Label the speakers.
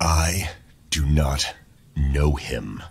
Speaker 1: I do not know him.